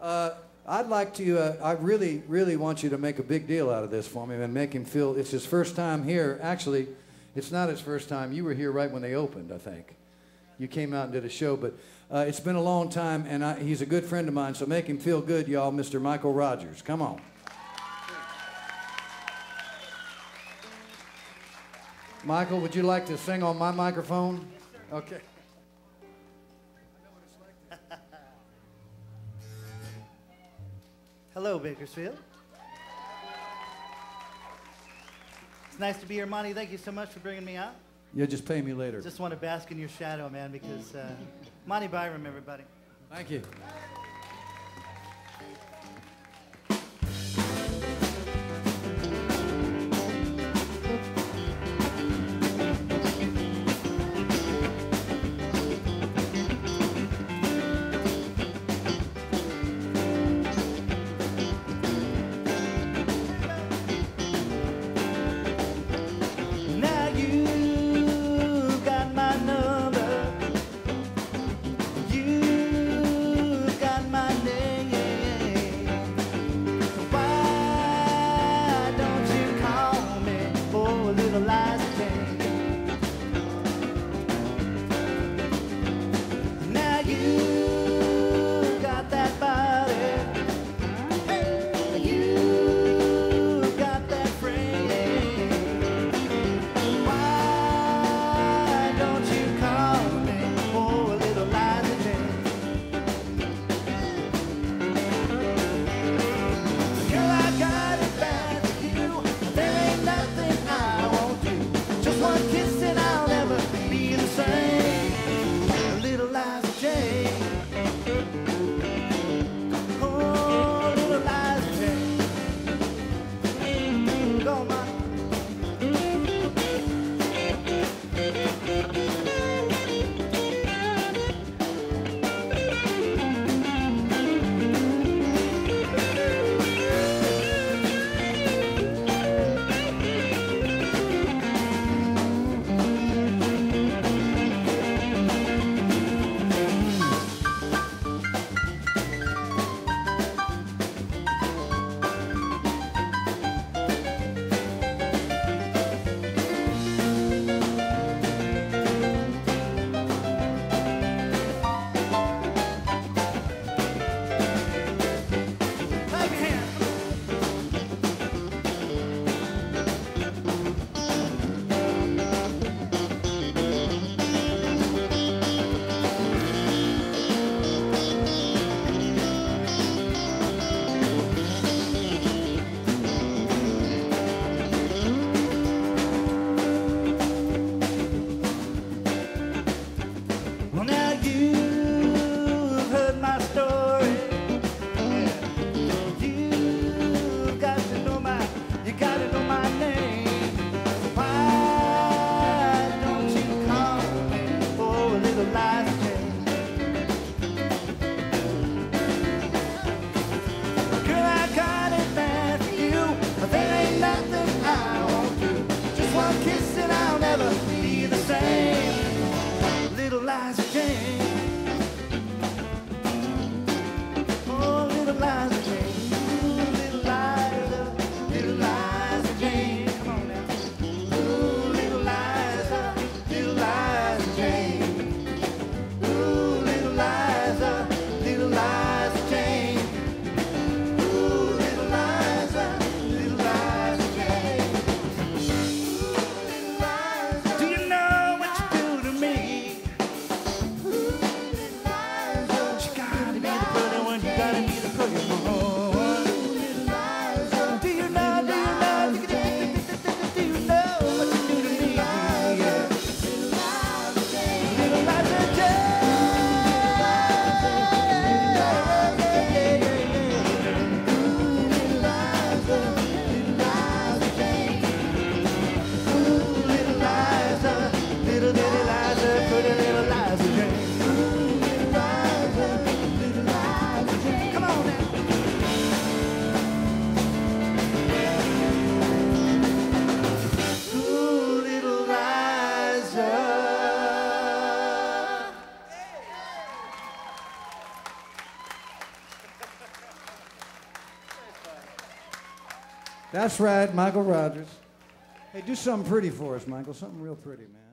Uh, I'd like to, uh, I really, really want you to make a big deal out of this for me and make him feel it's his first time here. Actually, it's not his first time. You were here right when they opened, I think. You came out and did a show, but uh, it's been a long time, and I, he's a good friend of mine, so make him feel good, y'all, Mr. Michael Rodgers. Come on. Michael, would you like to sing on my microphone? Okay. Hello, Bakersfield. It's nice to be here, Monty. Thank you so much for bringing me out. You'll just pay me later. Just want to bask in your shadow, man, because uh, Monty Byrom, everybody. Thank you. Well, Jane. Oh, little Liza Jane. That's right, Michael Rodgers. Hey, do something pretty for us, Michael. Something real pretty, man.